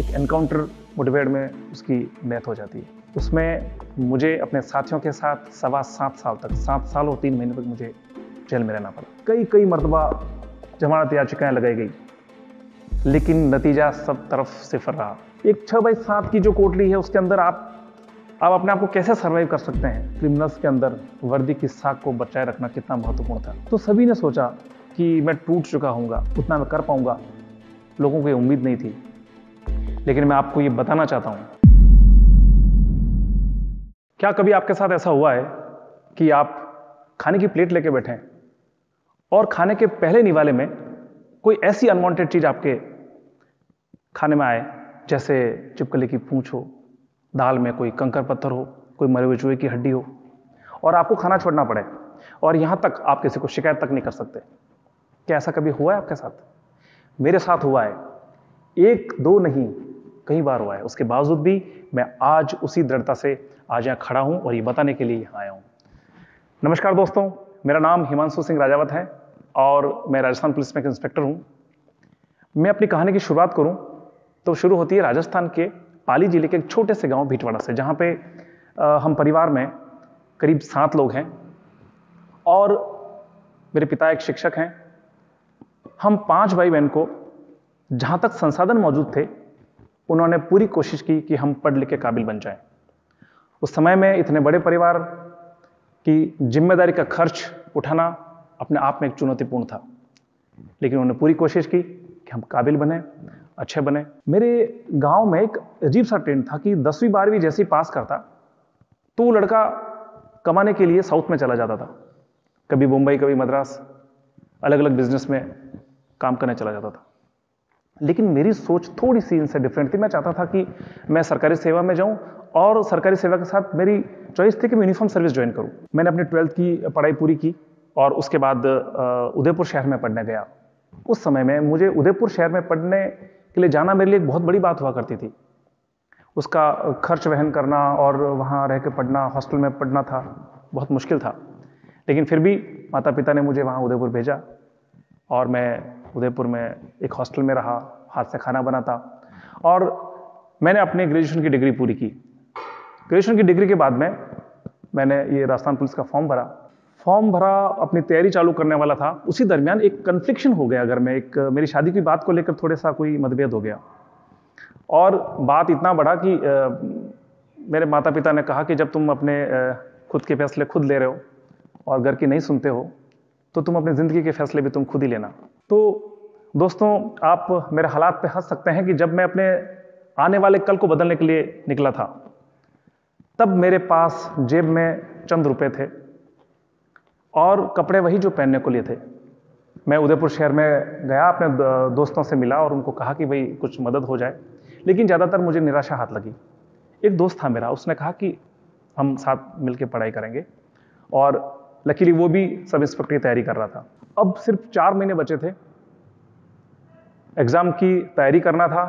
एक एनकाउंटर मुठभेड़ में उसकी डेथ हो जाती है। उसमें मुझे अपने साथियों के साथ सवा सात साल तक, सात साल और तीन महीने तक मुझे जेल में रहना पड़ा। कई कई मरतबा जमानत याचिकाएँ लगाई गई, लेकिन नतीजा सब तरफ़ सिफर रहा। एक छः बाई सात की जो कोटली है, उसके अंदर आप आप अपने आप को कैसे सर्वाइव कर सकते हैं? क्रिमिनल्स के अंदर वर्दी की साख को बचाए रखना कितना महत्वपूर्ण था। तो सभी ने सोचा कि मैं टूट चुका हूँगा उतना मैं कर पाऊँगा, लोगों को ये उम्मीद नहीं थी। लेकिन मैं आपको ये बताना चाहता हूँ। क्या कभी आपके साथ ऐसा हुआ है कि आप खाने की प्लेट लेके बैठे और खाने के पहले निवाले में कोई ऐसी अनवांटेड चीज़ आपके खाने में आए, जैसे चिपकली की पूंछ हो, दाल में कोई कंकर पत्थर हो, कोई मरे हुए चूहे की हड्डी हो, और आपको खाना छोड़ना पड़े और यहाँ तक आप किसी को शिकायत तक नहीं कर सकते। क्या ऐसा कभी हुआ है आपके साथ? मेरे साथ हुआ है। एक, दो नहीं कई बार हुआ है। उसके बावजूद भी मैं आज उसी दृढ़ता से आज यहाँ खड़ा हूँ और ये बताने के लिए यहाँ आया हूँ। नमस्कार दोस्तों, मेरा नाम हिमांशु सिंह राजावत है और मैं राजस्थान पुलिस में एक इंस्पेक्टर हूँ। मैं अपनी कहानी की शुरुआत करूँ तो शुरू होती है राजस्थान के पाली ज़िले के एक छोटे से गाँव भीटवाड़ा से, जहाँ पे हम परिवार में करीब सात लोग हैं और मेरे पिता एक शिक्षक हैं। हम पाँच भाई बहन को जहाँ तक संसाधन मौजूद थे उन्होंने पूरी कोशिश की कि हम पढ़ लिख के काबिल बन जाएँ। उस समय में इतने बड़े परिवार की ज़िम्मेदारी का खर्च उठाना अपने आप में एक चुनौतीपूर्ण था। लेकिन उन्होंने पूरी कोशिश की कि हम काबिल बने, अच्छे बने। मेरे गाँव में एक अजीब सा ट्रेंड था कि दसवीं, बारहवीं जैसी पास करता तो वो लड़का कमाने के लिए साउथ में चला जाता था। कभी मुंबई, कभी मद्रास अलग अलग बिज़नेस में काम करने चला जाता था। लेकिन मेरी सोच थोड़ी सी इनसे डिफरेंट थी। मैं चाहता था कि मैं सरकारी सेवा में जाऊँ और सरकारी सेवा के साथ मेरी चॉइस थी कि मैं यूनिफॉर्म सर्विस ज्वाइन करूँ। मैंने अपनी ट्वेल्थ की पढ़ाई पूरी की और उसके बाद उदयपुर शहर में पढ़ने गया। उस समय में मुझे उदयपुर शहर में पढ़ने के लिए जाना मेरे लिए एक बहुत बड़ी बात हुआ करती थी। उसका खर्च वहन करना और वहाँ रह के पढ़ना हॉस्टल में पढ़ना था, बहुत मुश्किल था। लेकिन फिर भी माता पिता ने मुझे वहाँ उदयपुर भेजा और मैं उदयपुर में एक हॉस्टल में रहा हाथ से खाना बनाता। और मैंने अपने ग्रेजुएशन की डिग्री पूरी की। ग्रेजुएशन की डिग्री के बाद में मैंने ये राजस्थान पुलिस का फॉर्म भरा। फॉर्म भरा अपनी तैयारी चालू करने वाला था। उसी दरमियान एक कन्फ्लिक्शन हो गया अगर मैं। एक मेरी शादी की बात को लेकर थोड़े सा कोई मतभेद हो गया। और बात इतना बढ़ा कि आ, मेरे माता पिता ने कहा कि जब तुम अपने आ, खुद के फैसले खुद ले रहे हो और घर की नहीं सुनते हो तो तुम अपनी ज़िंदगी के फैसले भी तुम खुद ही लेना। तो दोस्तों, आप मेरे हालात पे हंस सकते हैं कि जब मैं अपने आने वाले कल को बदलने के लिए निकला था, तब मेरे पास जेब में चंद रुपए थे और कपड़े वही जो पहनने को लिए थे। मैं उदयपुर शहर में गया, अपने दोस्तों से मिला और उनको कहा कि भाई, कुछ मदद हो जाए। लेकिन ज़्यादातर मुझे निराशा हाथ लगी। एक दोस्त था मेरा, उसने कहा कि हम साथ मिलकर पढ़ाई करेंगे और लकीली वो भी सब इंस्पेक्टर की तैयारी कर रहा था। अब सिर्फ़ चार महीने बचे थे। एग्ज़ाम की तैयारी करना था।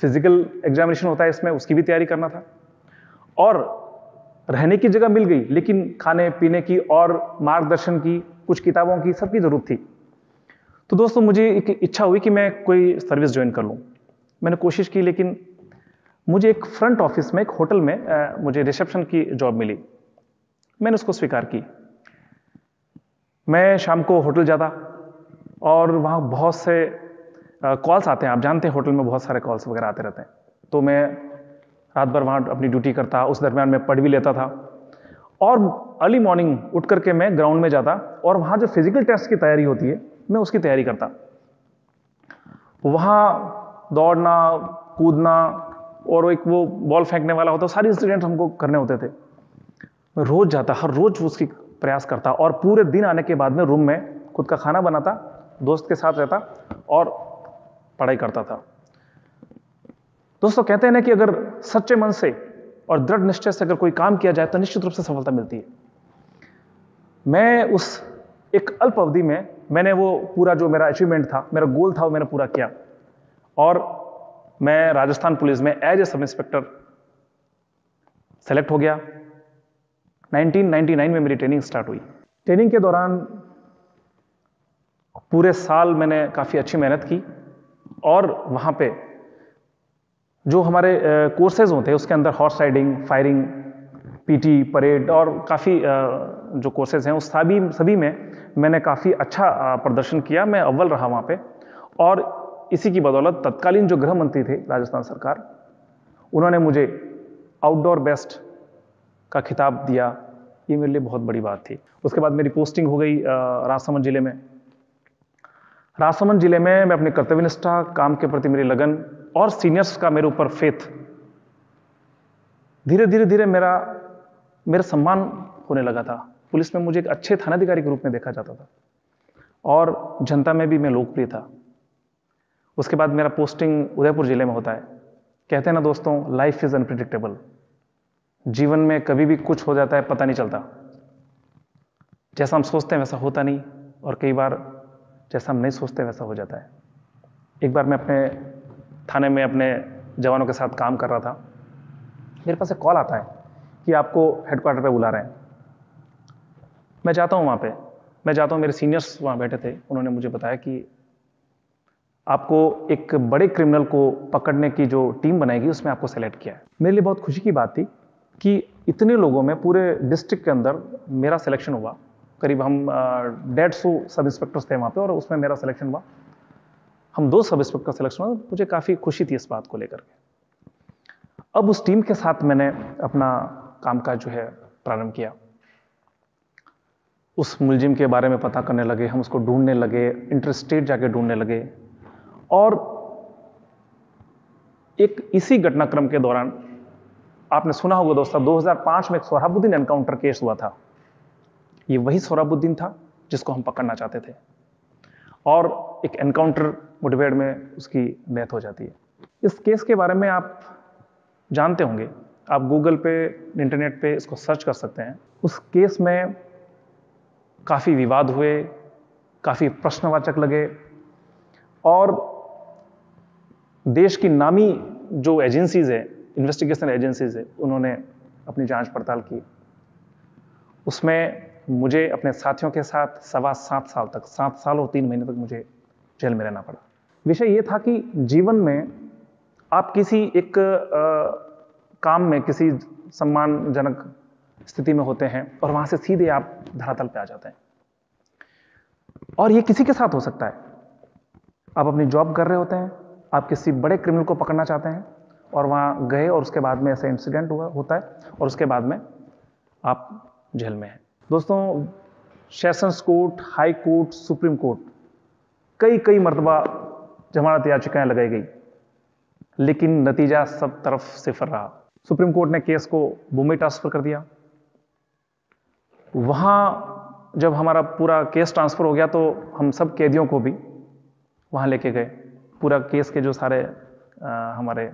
फ़िज़िकल एग्जामिनेशन होता है इसमें उसकी भी तैयारी करना था। और रहने की जगह मिल गई लेकिन खाने पीने की और मार्गदर्शन की कुछ किताबों की सबकी ज़रूरत थी। तो दोस्तों मुझे एक इच्छा हुई कि मैं कोई सर्विस ज्वाइन कर लूँ। मैंने कोशिश की लेकिन मुझे एक फ्रंट ऑफ़िस में एक होटल में आ, मुझे रिसेप्शन की जॉब मिली। मैंने उसको स्वीकार की। मैं शाम को होटल जाता और वहाँ बहुत से कॉल्स आते हैं। आप जानते हैं, होटल में बहुत सारे कॉल्स वगैरह आते रहते हैं। तो मैं रात भर वहाँ अपनी ड्यूटी करता, उस दरमियान मैं पढ़ भी लेता था। और अर्ली मॉर्निंग उठ करके मैं ग्राउंड में जाता और वहाँ जो फ़िज़िकल टेस्ट की तैयारी होती है, मैं उसकी तैयारी करता। वहाँ दौड़ना, कूदना और एक वो बॉल फेंकने वाला होता, सारे इंसिडेंट हमको करने होते थे। मैं रोज जाता, हर रोज उसकी प्रयास करता और पूरे दिन आने के बाद में रूम में खुद का खाना बनाता, दोस्त के साथ रहता और पढ़ाई करता था। दोस्तों, कहते हैं ना कि अगर सच्चे मन से और दृढ़ निश्चय से अगर कोई काम किया जाए तो निश्चित रूप से सफलता मिलती है। मैं उस एक अल्प अवधि में मैंने वो पूरा जो मेरा अचीवमेंट था, मेरा गोल था वो मैंने पूरा किया और मैं राजस्थान पुलिस में as a sub inspector select हो गया। 1999 में मेरी ट्रेनिंग स्टार्ट हुई। ट्रेनिंग के दौरान पूरे साल मैंने काफ़ी अच्छी मेहनत की और वहाँ पे जो हमारे कोर्सेज होते हैं, उसके अंदर horse riding firing PT parade और काफ़ी जो कोर्सेज हैं, उस सभी सभी में मैंने काफ़ी अच्छा प्रदर्शन किया। मैं अव्वल रहा वहाँ पे और इसी की बदौलत तत्कालीन जो गृह मंत्री थे, राजस्थान सरकार, उन्होंने मुझे आउटडोर बेस्ट का खिताब दिया, ये मेरे लिए बहुत बड़ी बात थी। उसके बाद मेरी पोस्टिंग हो गई राजसमंद ज़िले में। राजसमंद ज़िले में मैं अपने कर्तव्यनिष्ठा, काम के प्रति मेरी लगन और सीनियर्स का मेरे ऊपर फेथ धीरे धीरे धीरे मेरा मेरा सम्मान होने लगा था। पुलिस में मुझे एक अच्छे थानाधिकारी के रूप में देखा जाता था। और जनता में भी मैं लोकप्रिय था। उसके बाद मेरा पोस्टिंग उदयपुर ज़िले में होता है। कहते हैं ना दोस्तों लाइफ इज़ अनप्रिडिक्टेबल जीवन में कभी भी कुछ हो जाता है, पता नहीं चलता। जैसा हम सोचते हैं वैसा होता नहीं, और कई बार जैसा हम नहीं सोचते वैसा हो जाता है। एक बार मैं अपने थाने में अपने जवानों के साथ काम कर रहा था। मेरे पास एक कॉल आता है कि आपको हेडक्वार्टर पे बुला रहे हैं। मैं जाता हूँ वहाँ पे। मैं जाता हूँ, मेरे सीनियर्स वहाँ बैठे थे। उन्होंने मुझे बताया कि आपको एक बड़े क्रिमिनल को पकड़ने की जो टीम बनाएगी, उसमें आपको सेलेक्ट किया है। मेरे लिए बहुत खुशी की बात थी कि इतने लोगों में पूरे डिस्ट्रिक्ट के अंदर मेरा सिलेक्शन हुआ। करीब हम डेढ़ सौ सब इंस्पेक्टर्स थे वहाँ पे और उसमें मेरा सिलेक्शन हुआ। हम दो सब इंस्पेक्टर सिलेक्शन हुआ, मुझे काफ़ी खुशी थी इस बात को लेकर के। अब उस टीम के साथ मैंने अपना काम काज जो है प्रारंभ किया। उस मुलजिम के बारे में पता करने लगे, हम उसको ढूँढने लगे इंटरस्टेट जाके ढूँढने लगे। और एक इसी घटनाक्रम के दौरान आपने सुना होगा दोस्तों 2005 में एक सोहराबुद्दीन एनकाउंटर केस हुआ था। ये वही सोहराबुद्दीन था जिसको हम पकड़ना चाहते थे। और एक एनकाउंटर मुठभेड़ में उसकी डेथ हो जाती है। इस केस के बारे में आप जानते होंगे। आप गूगल पे, इंटरनेट पे इसको सर्च कर सकते हैं। उस केस में काफ़ी विवाद हुए, काफ़ी प्रश्नवाचक लगे। और देश की नामी जो एजेंसीज है इन्वेस्टिगेशन एजेंसीज है उन्होंने अपनी जाँच पड़ताल की। उसमें मुझे अपने साथियों के साथ सवा सात साल तक सात साल और तीन महीने तक मुझे जेल में रहना पड़ा। विषय ये था कि जीवन में आप किसी एक आ, काम में किसी सम्मानजनक स्थिति में होते हैं और वहाँ से सीधे आप धरातल पे आ जाते हैं। और ये किसी के साथ हो सकता है। आप अपनी जॉब कर रहे होते हैं आप किसी बड़े क्रिमिनल को पकड़ना चाहते हैं और वहाँ गए और उसके बाद में ऐसा इंसिडेंट हुआ होता है और उसके बाद में आप जेल में हैं। दोस्तों sessions court high court supreme court कई कई मरतबा जमानत याचिकाएँ लगाई गई लेकिन नतीजा सब तरफ़ सिफर रहा। सुप्रीम कोर्ट ने केस को मुंबई ट्रांसफ़र कर दिया। वहाँ जब हमारा पूरा केस ट्रांसफ़र हो गया तो हम सब कैदियों को भी वहाँ लेके गए। पूरा केस के जो सारे आ, हमारे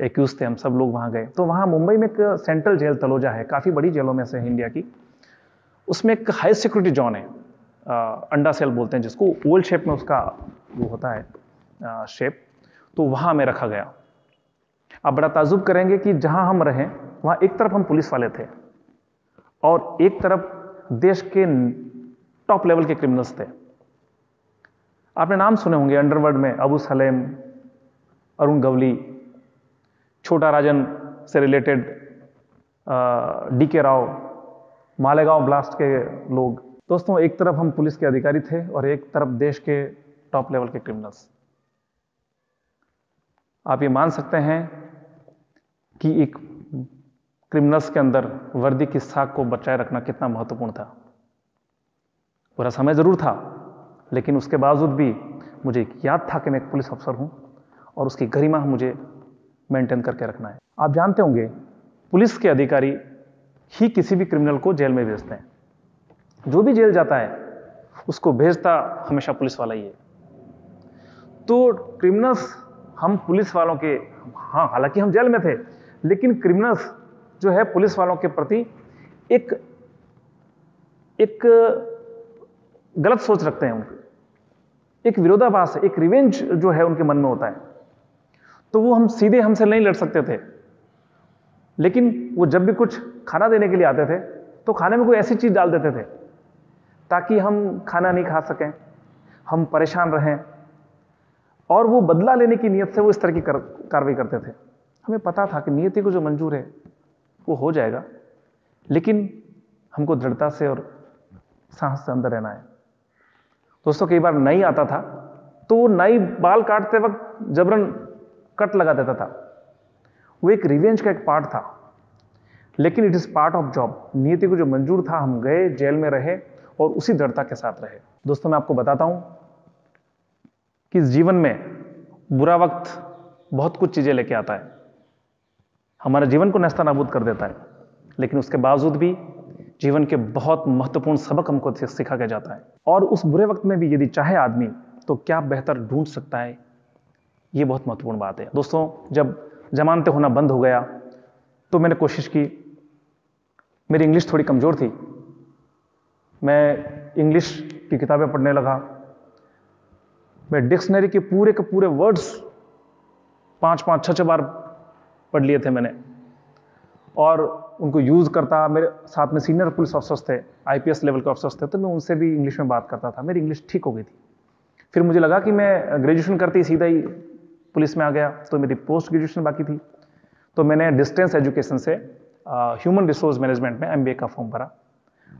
एक्यूज थे हम सब लोग वहाँ गए। तो वहाँ मुंबई में एक सेंट्रल जेल तलोजा है काफ़ी बड़ी जेलों में से इंडिया की। उसमें एक हाई सिक्योरिटी जोन है आ, अंडा सेल बोलते हैं जिसको ओल्ड शेप में उसका वो होता है आ, शेप। तो वहाँ में रखा गया। आप बड़ा ताजुब करेंगे कि जहाँ हम रहें वहाँ एक तरफ़ हम पुलिस वाले थे और एक तरफ़ देश के टॉप लेवल के क्रिमिनल्स थे। आपने नाम सुने होंगे अंडरवर्ल्ड में अबू सलेम अरुण गवली छोटा राजन से रिलेटेड डी के राव मालेगांव ब्लास्ट के लोग। दोस्तों, एक तरफ़ हम पुलिस के अधिकारी थे और एक तरफ़ देश के टॉप लेवल के क्रिमिनल्स आप ये मान सकते हैं कि एक क्रिमिनल्स के अंदर वर्दी की साख को बचाए रखना कितना महत्वपूर्ण था। पूरा समय ज़रूर था, लेकिन उसके बावजूद भी मुझे याद था कि मैं एक पुलिस अफसर हूँ और उसकी गरिमा मुझे मेंटेन करके रखना है। आप जानते होंगे, पुलिस के अधिकारी ही किसी भी क्रिमिनल को जेल में भेजते हैं। जो भी जेल जाता है, उसको भेजता हमेशा पुलिस वाला ही है। तो क्रिमिनल्स, हम पुलिस वालों के हाँ हालाँकि हम जेल में थे, लेकिन क्रिमिनल्स जो है पुलिस वालों के प्रति एक एक गलत सोच रखते हैं उनकी। एक विरोधाभास, एक रिवेंज जो है उनके मन में होता है। तो वो हम सीधे हमसे नहीं लड़ सकते थे। लेकिन वो जब भी कुछ खाना देने के लिए आते थे तो खाने में कोई ऐसी चीज़ डाल देते थे, ताकि हम खाना नहीं खा सकें, हम परेशान रहें, और वो बदला लेने की नीयत से वो इस तरह की कार्रवाई करते थे। हमें पता था कि नियति को जो मंजूर है, वो हो जाएगा, लेकिन हमको दृढ़ता से और साहस से अंदर रहना है। दोस्तों, कई बार नहीं आता था तो वो नई बाल काटते वक्त जबरन कट लगा देता था। वो एक रिवेंज का एक पार्ट था। लेकिन it is part of job नियति को जो मंजूर था, हम गए, जेल में रहे और उसी दृढ़ता के साथ रहे। दोस्तों, मैं आपको बताता हूँ कि इस जीवन में बुरा वक्त बहुत कुछ चीज़ें लेके आता है। हमारे जीवन को नस्ता नाबूद कर देता है। लेकिन उसके बावजूद भी जीवन के बहुत महत्वपूर्ण सबक हमको सिखा के जाता है। और उस बुरे वक्त में भी यदि चाहे आदमी तो क्या बेहतर ढूंढ सकता है ये बहुत महत्वपूर्ण बात है। दोस्तों, जब जमानते होना बंद हो गया तो मैंने कोशिश की। मेरी इंग्लिश थोड़ी कमज़ोर थी। मैं इंग्लिश की किताबें पढ़ने लगा। मैं डिक्शनरी के पूरे के पूरे वर्ड्स पाँच पाँच, छह छह बार पढ़ लिए थे मैंने। और उनको यूज़ करता, मेरे साथ में सीनियर पुलिस ऑफिसर्स थे, आईपीएस लेवल के ऑफिसर्स थे तो मैं उनसे भी इंग्लिश में बात करता था। मेरी इंग्लिश ठीक हो गई थी। फिर मुझे लगा कि मैं ग्रेजुएशन करती सीधा ही पुलिस में आ गया तो मेरी पोस्ट ग्रेजुएशन बाकी थी। तो मैंने डिस्टेंस एजुकेशन से ह्यूमन रिसोर्स मैनेजमेंट में एमबीए का फॉर्म भरा।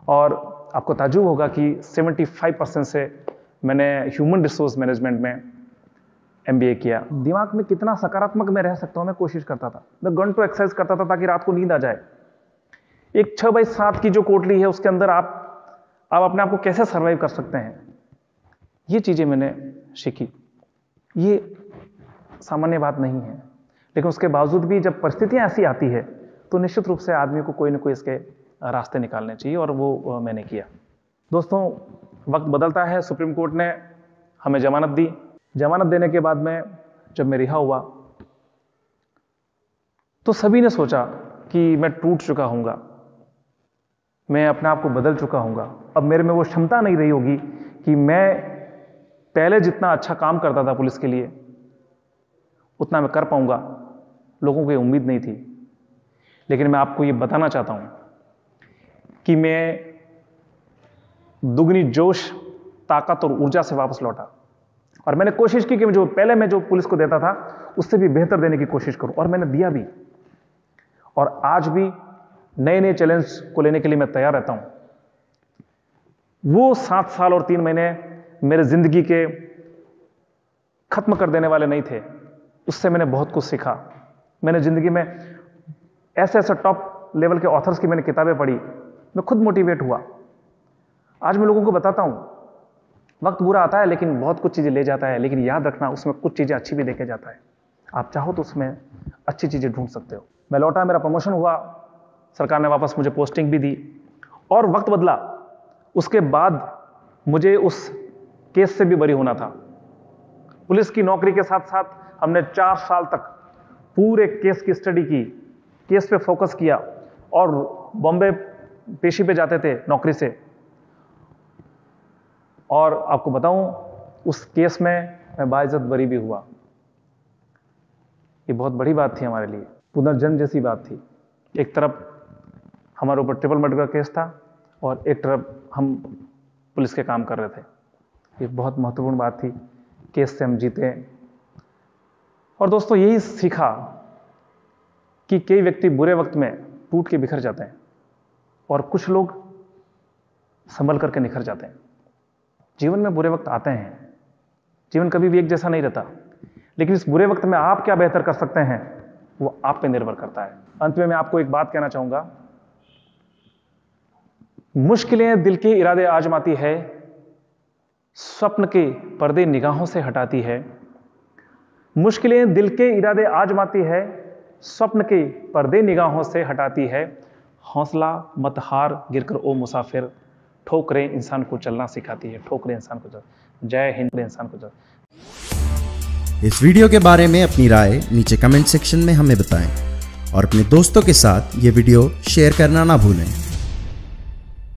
और आपको ताजुब होगा कि 75 परसेंट से मैंने ह्यूमन रिसोर्स मैनेजमेंट में एमबीए किया। दिमाग में कितना सकारात्मक मैं रह सकता हूँ, मैं कोशिश करता था। मैं गन टू एक्सरसाइज करता था ताकि रात को नींद आ जाए। एक छः बाई सात की जो कोटली है, उसके अंदर आप आप अपने आप को कैसे सर्वाइव कर सकते हैं? ये चीज़ें मैंने सीखी। ये सामान्य बात नहीं है। लेकिन उसके बावजूद भी जब परिस्थितियाँ ऐसी आती है तो निश्चित रूप से आदमी को कोई ना कोई इसके रास्ते निकालने चाहिए और वो मैंने किया। दोस्तों, वक्त बदलता है। सुप्रीम कोर्ट ने हमें जमानत दी। जमानत देने के बाद में जब मैं रिहा हुआ तो सभी ने सोचा कि मैं टूट चुका हूँगा मैं अपने आप को बदल चुका हूँगा अब मेरे में वो क्षमता नहीं रही होगी कि मैं पहले जितना अच्छा काम करता था पुलिस के लिए उतना मैं कर पाऊँगा। लोगों को उम्मीद नहीं थी। लेकिन मैं आपको ये बताना चाहता हूँ कि मैं दुगनी जोश, ताकत और ऊर्जा से वापस लौटा। और मैंने कोशिश की कि मैं जो पहले मैं जो पुलिस को देता था, उससे भी बेहतर देने की कोशिश करूँ। और मैंने दिया भी। और आज भी नए नए चैलेंज को लेने के लिए मैं तैयार रहता हूँ। वो सात साल और तीन महीने मेरे ज़िंदगी के खत्म कर देने वाले नहीं थे। उससे मैंने बहुत कुछ सीखा। मैंने ज़िंदगी में ऐसे ऐसे टॉप लेवल के ऑथर्स की मैंने किताबें पढ़ी। मैं खुद मोटिवेट हुआ। आज मैं लोगों को बताता हूँ। वक्त बुरा आता है, लेकिन बहुत कुछ चीज़ें ले जाता है, लेकिन याद रखना, उसमें कुछ चीज़ें अच्छी भी देखे जाता है। आप चाहो तो उसमें अच्छी चीज़ें ढूंढ सकते हो। मैं लौटा, मेरा प्रमोशन हुआ। सरकार ने वापस मुझे पोस्टिंग भी दी। और वक्त बदला। उसके बाद मुझे उस केस से भी बरी होना था। पुलिस की नौकरी के साथ साथ हमने चार साल तक पूरे केस की स्टडी की, केस पे फोकस किया और बॉम्बे पेशी पे जाते थे नौकरी से। और आपको बताऊँ, उस केस में मैं बाइज्जत बरी भी हुआ। ये बहुत बड़ी बात थी हमारे लिए, पुनर्जन्म जैसी बात थी। एक तरफ़ हमारे ऊपर ट्रिपल मर्डर का केस था और एक तरफ़ हम पुलिस के काम कर रहे थे। ये बहुत महत्वपूर्ण बात थी। केस से हम जीते। और दोस्तों, यही सीखा कि कई व्यक्ति बुरे वक्त में टूट के बिखर जाते हैं और कुछ लोग संभल करके निखर जाते हैं। जीवन में बुरे वक्त आते हैं। जीवन कभी भी एक जैसा नहीं रहता। लेकिन इस बुरे वक्त में आप क्या बेहतर कर सकते हैं, वो आप पे निर्भर करता है। अंत में मैं आपको एक बात कहना चाहूँगा। मुश्किलें दिल के इरादे आजमाती है स्वप्न के पर्दे निगाहों से हटाती है। मुश्किलें दिल के इरादे आजमाती है, स्वप्न के पर्दे निगाहों से हटाती है। हौसला मत हार गिरकर ओ मुसाफिर, ठोकरें इंसान को चलना सिखाती है, ठोकरें इंसान को चल, जय हिंद इंसान को चल। इस वीडियो के बारे में अपनी राय नीचे कमेंट सेक्शन में हमें बताएँ और अपने दोस्तों के साथ ये वीडियो शेयर करना ना भूलें।